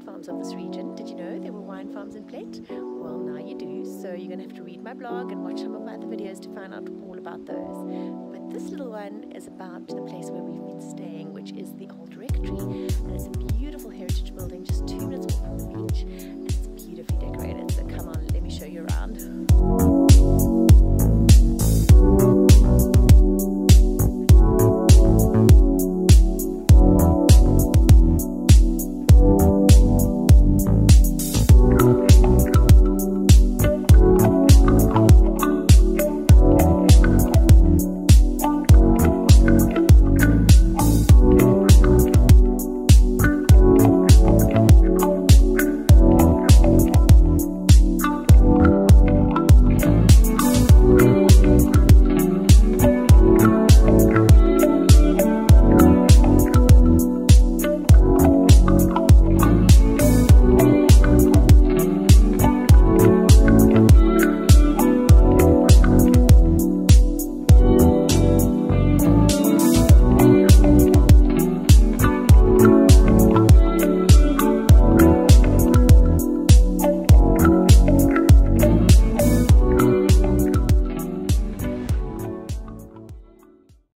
farms of this region. Did you know there were wine farms in Plett? Well, now you do. So you're going to have to read my blog and watch some of my other videos to find out all about those. But this little one is about the place where we've been staying, which is the Old Rectory.